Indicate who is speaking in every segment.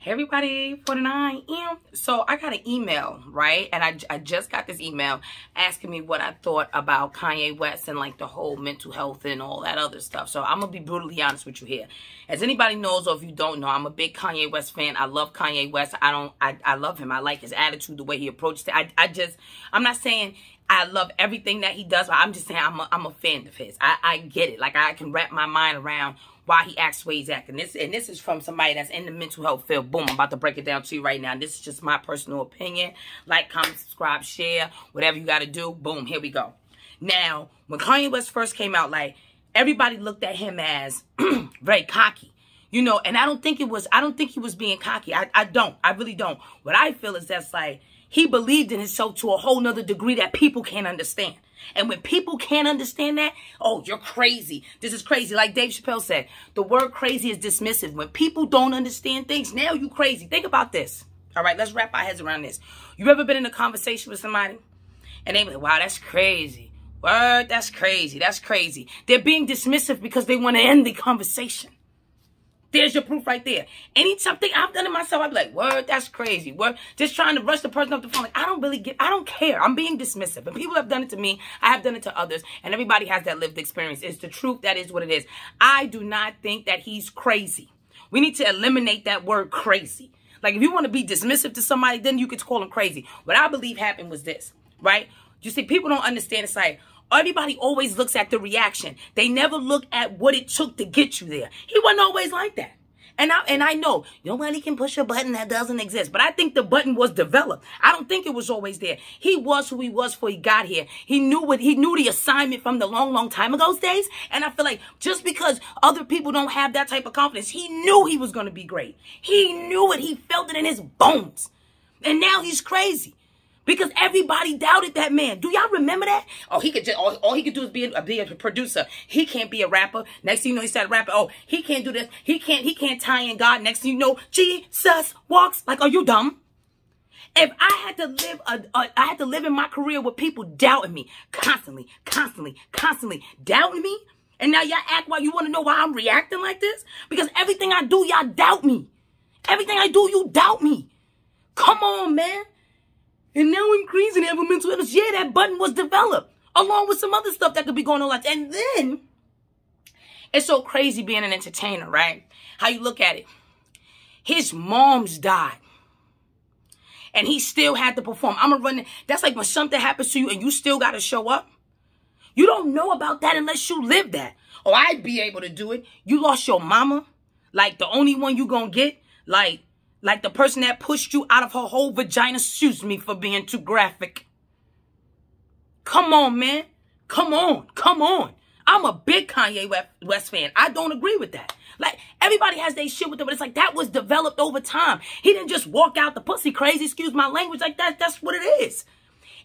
Speaker 1: Hey everybody, 49 M. So I got an email, right? And I, I just got this email asking me what I thought about Kanye West and like the whole mental health and all that other stuff. So I'm going to be brutally honest with you here. As anybody knows or if you don't know, I'm a big Kanye West fan. I love Kanye West. I don't, I, I love him. I like his attitude, the way he approaches it. I, I just, I'm not saying I love everything that he does. But I'm just saying I'm a, I'm a fan of his. I, I get it. Like I can wrap my mind around why he acts the way he's acting. This and this is from somebody that's in the mental health field. Boom, I'm about to break it down to you right now. This is just my personal opinion. Like, comment, subscribe, share, whatever you got to do. Boom, here we go. Now, when Kanye West first came out, like everybody looked at him as very cocky. You know, and I don't think it was, I don't think he was being cocky. I, I don't. I really don't. What I feel is that's like, he believed in himself to a whole nother degree that people can't understand. And when people can't understand that, oh, you're crazy. This is crazy. Like Dave Chappelle said, the word crazy is dismissive. When people don't understand things, now you crazy. Think about this. All right, let's wrap our heads around this. You ever been in a conversation with somebody and they like, wow, that's crazy. Word, that's crazy. That's crazy. They're being dismissive because they want to end the conversation. There's your proof right there. Anytime I've done it myself, I'd be like, word, that's crazy. Word, just trying to rush the person off the phone. Like, I don't really get, I don't care. I'm being dismissive. And people have done it to me. I have done it to others. And everybody has that lived experience. It's the truth. That is what it is. I do not think that he's crazy. We need to eliminate that word crazy. Like, if you want to be dismissive to somebody, then you could call him crazy. What I believe happened was this, right? You see, people don't understand. It's like, Everybody always looks at the reaction. They never look at what it took to get you there. He wasn't always like that. And I, and I know nobody can push a button that doesn't exist, but I think the button was developed. I don't think it was always there. He was who he was before he got here. He knew what, he knew the assignment from the long, long time ago days. And I feel like just because other people don't have that type of confidence, he knew he was going to be great. He knew it. He felt it in his bones. And now he's crazy. Because everybody doubted that man. Do y'all remember that? Oh, he could just all, all he could do is be a, be a producer. He can't be a rapper. Next thing you know, he started rapping. Oh, he can't do this. He can't he can't tie in God. Next thing you know, Jesus walks. Like, are you dumb? If I had to live a, a I had to live in my career with people doubting me constantly, constantly, constantly doubting me, and now y'all act like you want to know why I'm reacting like this? Because everything I do, y'all doubt me. Everything I do, you doubt me. Come on, man. And now a mental illness. Yeah, that button was developed along with some other stuff that could be going on. And then it's so crazy being an entertainer, right? How you look at it. His mom's died. And he still had to perform. I'm gonna run. That's like when something happens to you and you still got to show up. You don't know about that unless you live that. Oh, I'd be able to do it. You lost your mama. Like the only one you gonna get. Like like the person that pushed you out of her whole vagina. Excuse me for being too graphic. Come on, man. Come on. Come on. I'm a big Kanye West fan. I don't agree with that. Like, everybody has their shit with them, but it's like that was developed over time. He didn't just walk out the pussy crazy, excuse my language, like that. That's what it is.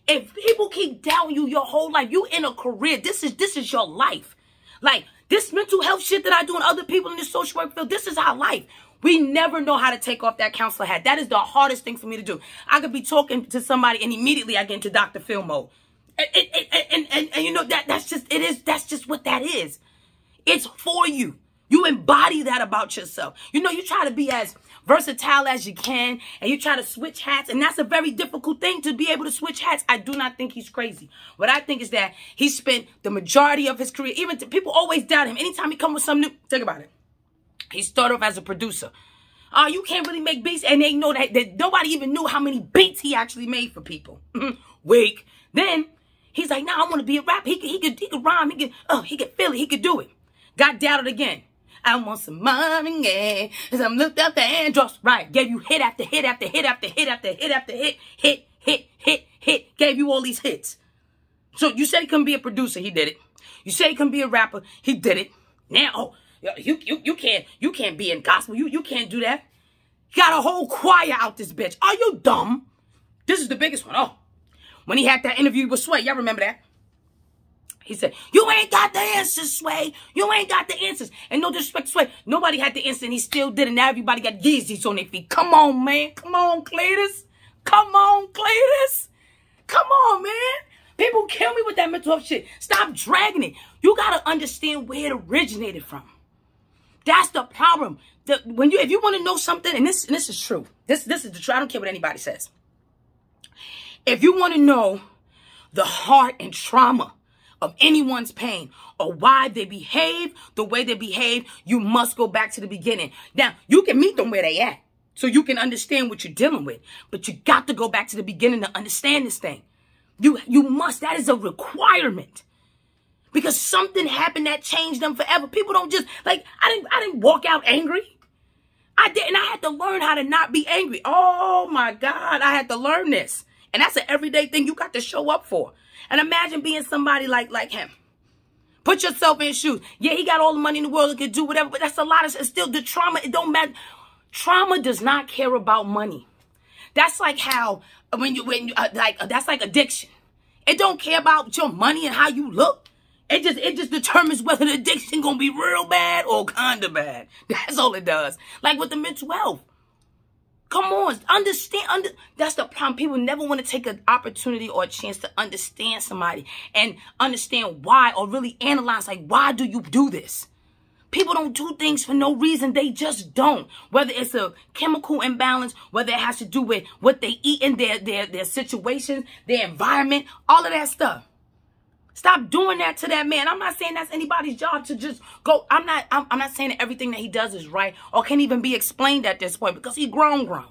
Speaker 1: If people keep doubting you your whole life, you in a career. This is this is your life. Like, this mental health shit that I do and other people in the social work field, this is our life. We never know how to take off that counselor hat. That is the hardest thing for me to do. I could be talking to somebody and immediately I get into Dr. Phil mode. And, and, and, and, and, you know, that that's just, it is, that's just what that is. It's for you. You embody that about yourself. You know, you try to be as versatile as you can and you try to switch hats and that's a very difficult thing to be able to switch hats. I do not think he's crazy. What I think is that he spent the majority of his career, even people always doubt him. Anytime he come with some new, think about it. He started off as a producer. Oh, you can't really make beats. And they know that, that nobody even knew how many beats he actually made for people. Mm-hmm. Wake. Then he's like, nah, I want to be a rapper. He could, he could, he could rhyme. He could, oh, he could feel it. He could do it. Got doubted again. I want some money. As I'm looked up the andross. Right. Gave you hit after hit after hit after hit after hit after hit, hit, hit, hit, hit. Gave you all these hits. So you said he couldn't be a producer. He did it. You said he couldn't be a rapper. He did it. Now, oh, you, you, you can't, you can't be in gospel. You, you can't do that. Got a whole choir out this bitch. Are you dumb? This is the biggest one. Oh, when he had that interview with Sway, y'all remember that? He said, you ain't got the answers, Sway. You ain't got the answers. And no disrespect, Sway. Nobody had the answer and he still did it. Now everybody got Yeezys on their feet. Come on, man. Come on, Cletus. Come on, Cletus. Come on, man. People kill me with that mental health shit. Stop dragging it. You got to understand where it originated from. That's the problem. The, when you, if you want to know something, and this, and this is true. This, this is the truth. I don't care what anybody says. If you want to know the heart and trauma of anyone's pain or why they behave the way they behave, you must go back to the beginning. Now, you can meet them where they at so you can understand what you're dealing with, but you got to go back to the beginning to understand this thing. You, you must, that is a requirement because something happened that changed them forever. People don't just like, I didn't, I didn't walk out angry. I did, and I had to learn how to not be angry. Oh my God, I had to learn this. And that's an everyday thing you got to show up for. And imagine being somebody like, like him. Put yourself in his shoes. Yeah, he got all the money in the world and could do whatever, but that's a lot of, still the trauma, it don't matter. Trauma does not care about money. That's like how, when you, when you, uh, like, uh, that's like addiction. It don't care about your money and how you look. It just it just determines whether the addiction gonna be real bad or kinda bad. That's all it does. Like with the mental health. Come on, understand. Under, that's the problem. People never want to take an opportunity or a chance to understand somebody and understand why or really analyze, like, why do you do this? People don't do things for no reason. They just don't. Whether it's a chemical imbalance, whether it has to do with what they eat in their, their, their situations, their environment, all of that stuff. Stop doing that to that man. I'm not saying that's anybody's job to just go. I'm not, I'm, I'm not saying that everything that he does is right or can even be explained at this point because he grown, grown.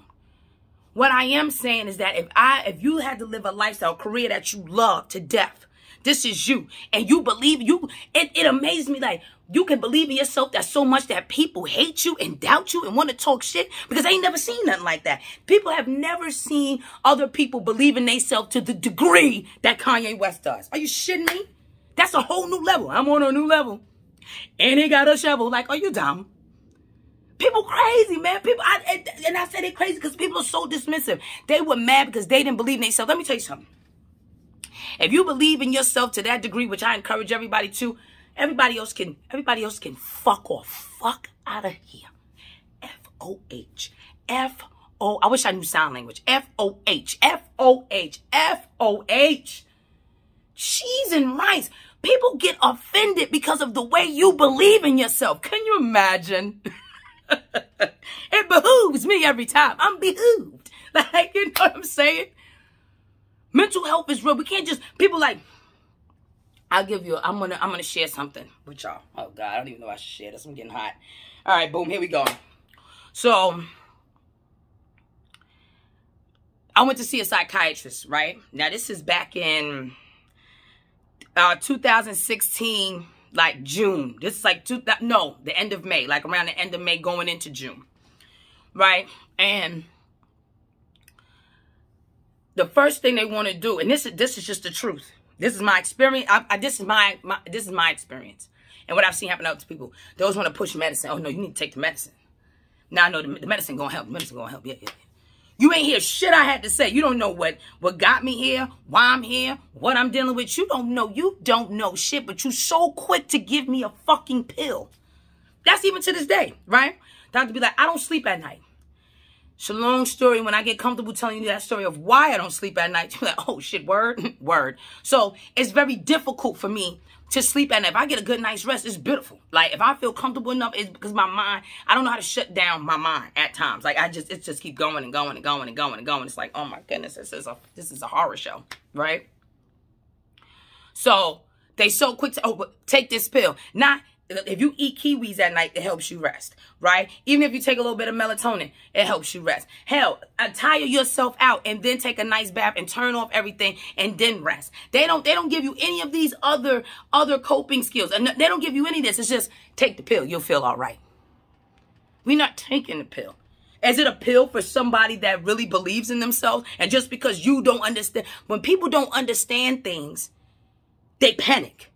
Speaker 1: What I am saying is that if I, if you had to live a lifestyle, career that you love to death, this is you. And you believe you, it, it amazes me like you can believe in yourself that so much that people hate you and doubt you and want to talk shit because they ain't never seen nothing like that. People have never seen other people believe in themselves to the degree that Kanye West does. Are you shitting me? That's a whole new level. I'm on a new level. And he got a shovel. Like, are you dumb? People crazy, man. People, I, and I said they crazy because people are so dismissive. They were mad because they didn't believe in themselves. Let me tell you something. If you believe in yourself to that degree, which I encourage everybody to, everybody else can, everybody else can fuck off. Fuck out of here. F-O-H. F-O, I wish I knew sign language. F-O-H. F-O-H. F-O-H. Cheese and rice. People get offended because of the way you believe in yourself. Can you imagine? it behooves me every time. I'm behooved. Like, you know what I'm saying? Mental health is real. We can't just people like. I'll give you. I'm gonna. I'm gonna share something with y'all. Oh God, I don't even know I should share this. I'm getting hot. All right, boom. Here we go. So. I went to see a psychiatrist, right? Now, this is back in uh, 2016, like June. This is like, two, no, the end of May, like around the end of May going into June, right? And the first thing they want to do, and this is this is just the truth. This is my experience. I, I, this is my, my this is my experience, and what I've seen happen out to people. Those want to push medicine. Oh no, you need to take the medicine. Now I know the, the medicine gonna help. The medicine gonna help. Yeah, yeah, yeah. You ain't hear shit I had to say. You don't know what what got me here, why I'm here, what I'm dealing with. You don't know. You don't know shit, but you so quick to give me a fucking pill. That's even to this day, right? Doctor be like, I don't sleep at night. It's a long story. When I get comfortable telling you that story of why I don't sleep at night, you're like, oh shit, word, word. So it's very difficult for me to sleep at night. If I get a good night's rest, it's beautiful. Like if I feel comfortable enough, it's because my mind, I don't know how to shut down my mind at times. Like I just, it just keep going and going and going and going and going. It's like, oh my goodness, this is a, this is a horror show, right? So they so quick to, oh, take this pill. Not if you eat kiwis at night, it helps you rest, right? Even if you take a little bit of melatonin, it helps you rest. Hell, tire yourself out and then take a nice bath and turn off everything and then rest. They don't they don't give you any of these other other coping skills. And they don't give you any of this. It's just take the pill, you'll feel all right. We're not taking the pill. Is it a pill for somebody that really believes in themselves? And just because you don't understand, when people don't understand things, they panic.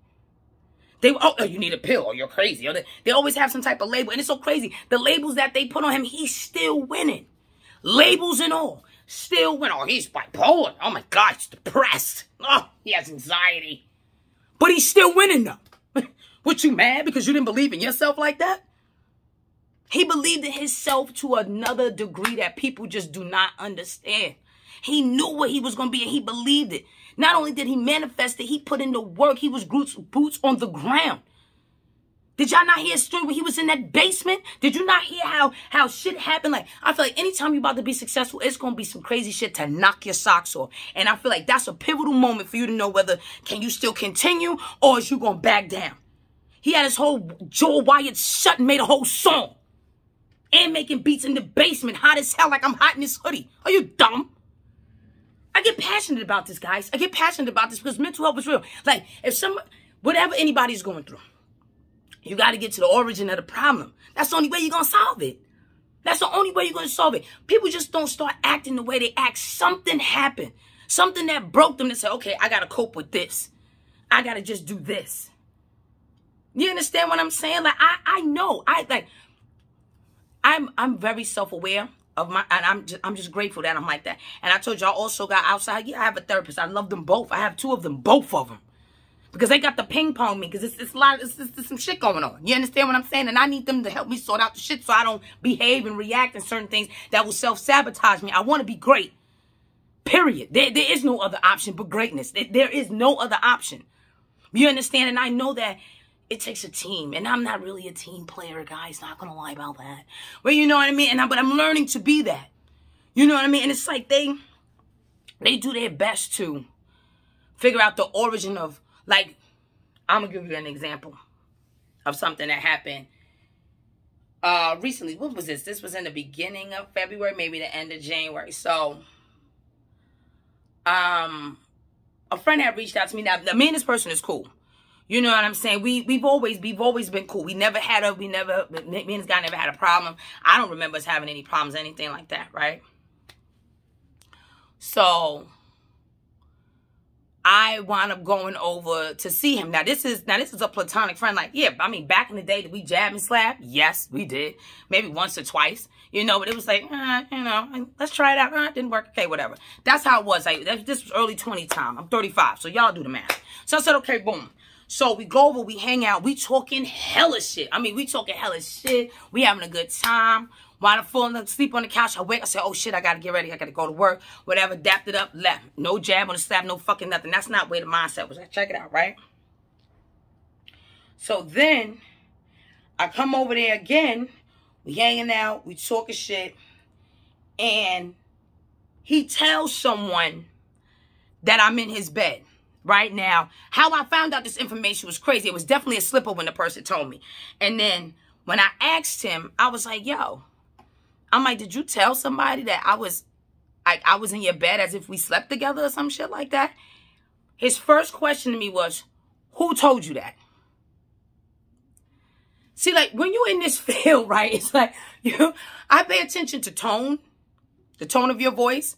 Speaker 1: They oh, oh you need a pill or you're crazy. Or they, they always have some type of label. And it's so crazy. The labels that they put on him, he's still winning. Labels and all. Still winning. Oh, he's bipolar. Oh my God, he's depressed. Oh, he has anxiety. But he's still winning though. what you mad because you didn't believe in yourself like that? He believed in himself to another degree that people just do not understand. He knew what he was going to be and he believed it. Not only did he manifest it, he put in the work. He was boots, boots on the ground. Did y'all not hear his story when he was in that basement? Did you not hear how how shit happened? Like I feel like anytime you're about to be successful, it's gonna be some crazy shit to knock your socks off. And I feel like that's a pivotal moment for you to know whether can you still continue or is you gonna back down. He had his whole Joel Wyatt shut and made a whole song. And making beats in the basement, hot as hell, like I'm hot in this hoodie. Are you dumb? I get passionate about this, guys. I get passionate about this because mental health is real. Like, if some, whatever anybody's going through, you got to get to the origin of the problem. That's the only way you're going to solve it. That's the only way you're going to solve it. People just don't start acting the way they act. Something happened. Something that broke them to say, okay, I got to cope with this. I got to just do this. You understand what I'm saying? Like, I, I know. I, like, I'm, I'm very self-aware of my, and I'm just, I'm just grateful that I'm like that. And I told y'all also got outside. Yeah, I have a therapist. I love them both. I have two of them, both of them because they got the ping pong me because it's, it's a lot it's, it's, it's, some shit going on you understand what i'm saying and i need them to help me sort out the shit so i don't behave and react in certain things that will self-sabotage me i want to be great period there, there is no other option but greatness there, there is no other option you understand and i know that it takes a team and i'm not really a team player guys not gonna lie about that but you know what i mean and I, but i'm learning to be that you know what i mean and it's like they they do their best to figure out the origin of like, I'm going to give you an example of something that happened uh recently. What was this? This was in the beginning of February, maybe the end of January. So, um, a friend had reached out to me. Now, me and this person is cool. You know what I'm saying? We we've always we've always been cool. We never had a we never me and this guy never had a problem. I don't remember us having any problems, anything like that, right? So I wound up going over to see him. Now this is now this is a platonic friend. Like, yeah, I mean, back in the day, did we jab and slap? Yes, we did. Maybe once or twice. You know, but it was like, eh, you know, let's try it out. Uh, didn't work. Okay, whatever. That's how it was. Like, this was early 20 time. I'm 35, so y'all do the math. So I said, okay, boom. So we go over, we hang out, we talking hella shit. I mean, we talking hella shit. We having a good time. While I'm falling asleep on the couch, I wake. I say, oh shit, I gotta get ready. I gotta go to work. Whatever, dapped it up, left. No jab on the slap, no fucking nothing. That's not where the mindset was. Check it out, right? So then, I come over there again. We hanging out. We talking shit. And he tells someone that I'm in his bed right now. How I found out this information was crazy. It was definitely a slipper when the person told me. And then when I asked him, I was like, yo, I'm like, did you tell somebody that I was, I, I was in your bed as if we slept together or some shit like that? His first question to me was, who told you that? See, like, when you're in this field, right, it's like, you, I pay attention to tone, the tone of your voice,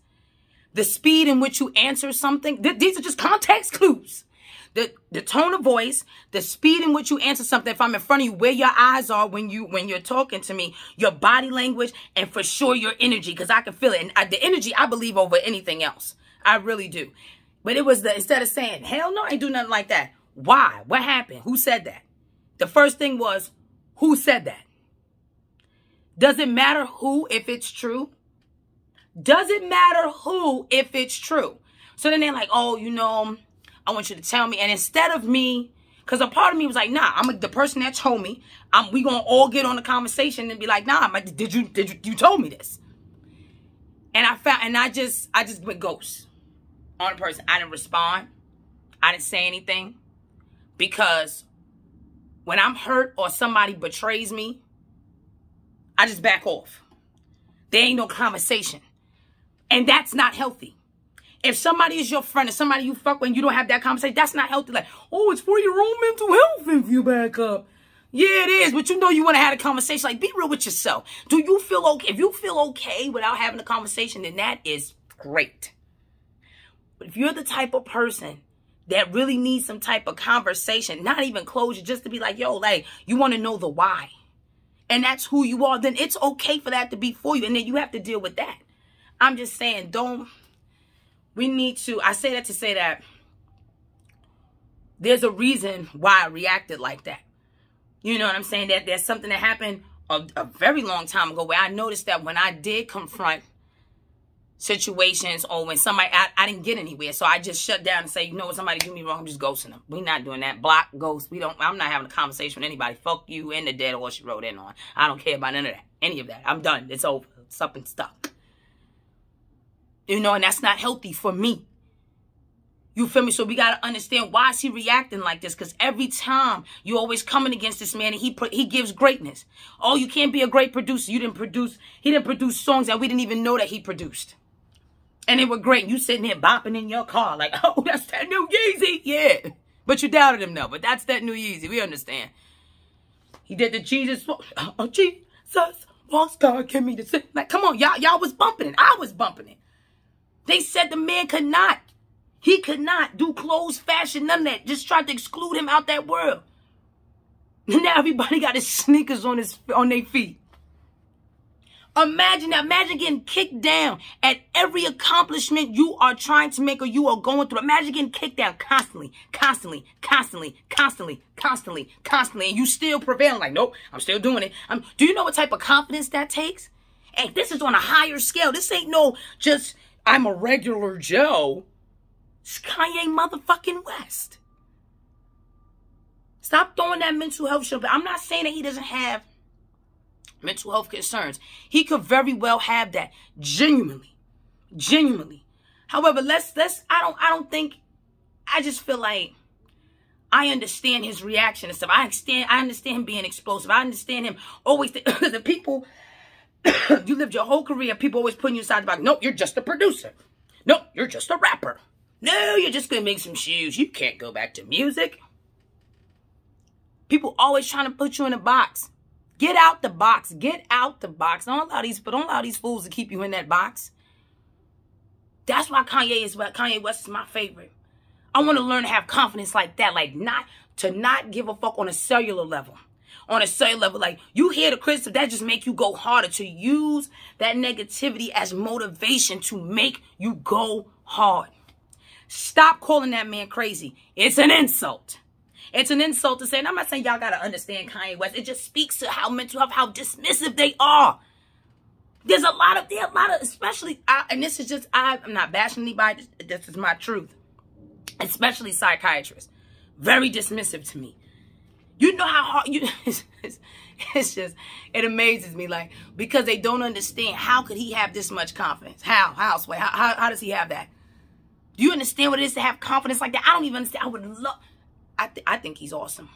Speaker 1: the speed in which you answer something. Th these are just context clues the the tone of voice, the speed in which you answer something. If I'm in front of you, where your eyes are when you when you're talking to me, your body language, and for sure your energy, because I can feel it. And I, the energy, I believe over anything else. I really do. But it was the instead of saying hell no, I ain't do nothing like that. Why? What happened? Who said that? The first thing was who said that. Does it matter who if it's true? Does it matter who if it's true? So then they're like, oh, you know, I want you to tell me. And instead of me, because a part of me was like, nah, I'm a, the person that told me. I'm, we gonna all get on the conversation and be like, nah, like, did you did you you told me this? And I found and I just I just went ghost on a person. I didn't respond. I didn't say anything because when I'm hurt or somebody betrays me, I just back off. There ain't no conversation. And that's not healthy. If somebody is your friend, if somebody you fuck with, you don't have that conversation, that's not healthy. Like, oh, it's for your own mental health if you back up. Yeah, it is, but you know you want to have a conversation. Like, be real with yourself. Do you feel okay? If you feel okay without having a conversation, then that is great. But if you're the type of person that really needs some type of conversation, not even closure, just to be like, yo, like, you want to know the why. And that's who you are, then it's okay for that to be for you. And then you have to deal with that. I'm just saying, don't we need to, I say that to say that there's a reason why I reacted like that. You know what I'm saying? That there's something that happened a, a very long time ago where I noticed that when I did confront situations or when somebody I, I didn't get anywhere. So i just shut down and say you know what? Somebody do me wrong i'm just ghosting them. We're not doing that. Block ghost we don't i'm not having a conversation with anybody. Fuck you and the dead horse she wrote in on. I don't care about none of that. Any of that. I'm done. It's over. Something stuck you know and that's not healthy for me you feel me? So we gotta understand why is he reacting like this? Because every time you always coming against this man, and he he gives greatness. Oh, you can't be a great producer. You didn't produce. He didn't produce songs that we didn't even know that he produced and they were great. You sitting there bopping in your car like, oh, that's that new Yeezy. Yeah. But you doubted him, though. But that's that new Yeezy. We understand. He did the Jesus. Oh, Jesus. Walks God, give me the sin. Like, come on, y'all, y'all was bumping it. I was bumping it. They said the man could not. He could not do clothes, fashion, none of that. Just tried to exclude him out that world. Now everybody got his sneakers on his on their feet. Imagine that. Imagine getting kicked down at every accomplishment you are trying to make or you are going through. Imagine getting kicked down constantly, constantly, constantly, constantly, constantly, constantly, and you still prevailing. Like, nope, I'm still doing it. I'm, do you know what type of confidence that takes? And this is on a higher scale. This ain't no just, I'm a regular Joe. It's Kanye motherfucking West. Stop throwing that mental health shit. I'm not saying that he doesn't have mental health concerns. He could very well have that genuinely, genuinely. However, let's let's. I don't. I don't think. I just feel like I understand his reaction and stuff. I understand. I understand him being explosive. I understand him always. The, the people you lived your whole career. People always putting you inside the box. Nope, you're just a producer. Nope, you're just a rapper. No, you're just gonna make some shoes. You can't go back to music. People always trying to put you in a box. Get out the box. Get out the box. Don't allow these, but don't allow these fools to keep you in that box. That's why Kanye is what Kanye West is my favorite. I want to learn to have confidence like that, like not to not give a fuck on a cellular level. On a certain level, like you hear the criticism, that just make you go harder. To use that negativity as motivation to make you go hard. Stop calling that man crazy. It's an insult. It's an insult to say, and I'm not saying y'all got to understand Kanye West. It just speaks to how mental health, how dismissive they are. There's a lot of, there a lot of, especially, I, and this is just, I, I'm not bashing anybody. This, this is my truth. Especially psychiatrists. Very dismissive to me. You know how hard, you, it's, it's, just, it amazes me. Like, because they don't understand, how could he have this much confidence? How? How, Sway? How, how, how does he have that? Do you understand what it is to have confidence like that? I don't even understand. I would love, I, th I think he's awesome.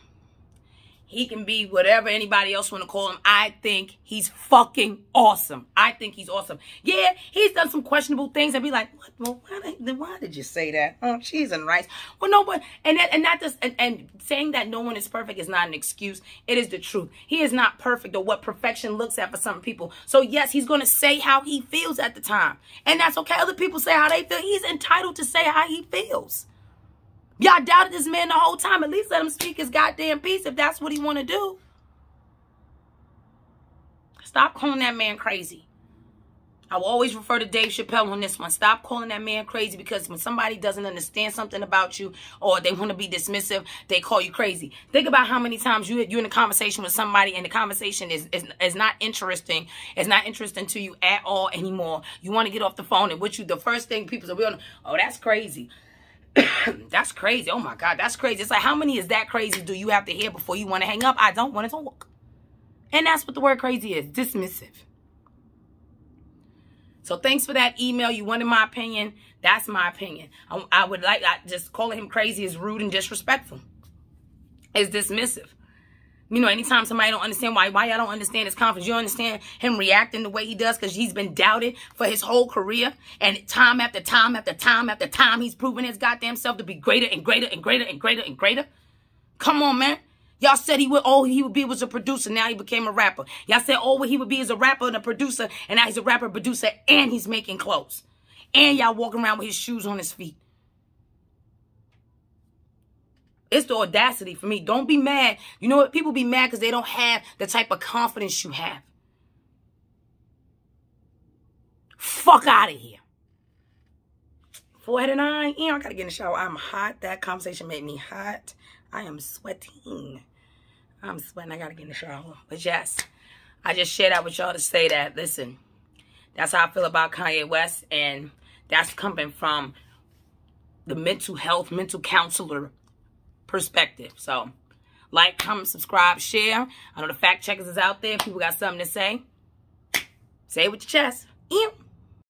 Speaker 1: He can be whatever anybody else want to call him. I think he's fucking awesome. I think he's awesome. Yeah, he's done some questionable things and be like, what? Well, why, did, why did you say that? Oh, she's in rice. Well, no, but, and that, and that just, and, and saying that no one is perfect is not an excuse. It is the truth. He is not perfect or what perfection looks at for some people. So yes, he's going to say how he feels at the time. And that's okay. Other people say how they feel. He's entitled to say how he feels. Y'all doubted this man the whole time. At least let him speak his goddamn piece if that's what he want to do. Stop calling that man crazy. I will always refer to Dave Chappelle on this one. Stop calling that man crazy because when somebody doesn't understand something about you or they want to be dismissive, they call you crazy. Think about how many times you, you're in a conversation with somebody and the conversation is, is, is not interesting. It's not interesting to you at all anymore. You want to get off the phone and what you, the first thing people say, oh, that's crazy. that's crazy. Oh my God, that's crazy. It's like, how many is that crazy do you have to hear before you want to hang up? I don't want to talk. And that's what the word crazy is, dismissive. So thanks for that email. You wanted my opinion. That's my opinion. I, I would like, I, just calling him crazy is rude and disrespectful. It's dismissive. You know, anytime somebody don't understand why, why y'all don't understand his confidence, you understand him reacting the way he does because he's been doubted for his whole career. And time after time after time after time, he's proven his goddamn self to be greater and greater and greater and greater and greater. Come on, man. Y'all said he would, all he would be was a producer. Now he became a rapper. Y'all said all he would be is a rapper and a producer. And now he's a rapper, producer, and he's making clothes. And y'all walking around with his shoes on his feet. It's the audacity for me. Don't be mad. You know what? People be mad because they don't have the type of confidence you have. Fuck out of here. 409. Yeah, I you know, I gotta get in the shower. I'm hot. That conversation made me hot. I am sweating. I'm sweating. I gotta get in the shower. But yes, I just shared that with y'all to say that. Listen, That's how I feel about Kanye West. And that's coming from the mental health, mental counselor perspective. So, like, comment, subscribe, share. I know the fact checkers is out there. People got something to say. Say it with your chest. Ew.